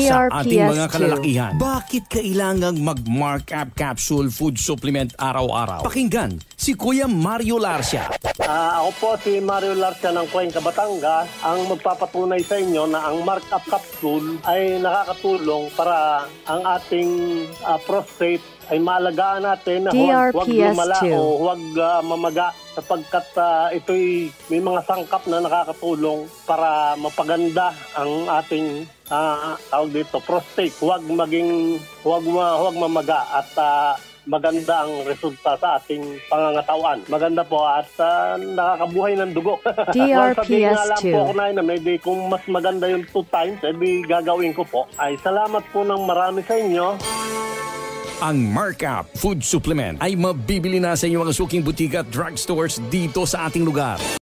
sa ating mga DRPS2. kalalakihan. Bakit kailangang mag-mark up capsule food supplement araw-araw? Pakinggan si Kuya Mario Larcia. Ah, ako po si Mario Larcia ng Cuenca, Batangas. Ang magpapatunay sa inyo na ang markup capsule ay nakakatulong para ang ating ah, prostate ay maalagaan natin na huwag, huwag DRPS2. lumala o huwag ah, mamaga sapagkat ah, ito'y may mga sangkap na nakakatulong para mapaganda ang ating ah, tawag dito prostate. Huwag maging huwag ma, huwag mamaga at ah, maganda ang resulta sa ating pangangatawan. Maganda po at ah, nakakabuhay ng dugo. Well, sabihin nga lang DRPS2. po ako na na maybe kung mas maganda yung two times, edi gagawin ko po. Ay salamat po ng marami sa inyo. Ang Markup Food Supplement ay mabibili na sa inyong mga suking butika at drugstores dito sa ating lugar.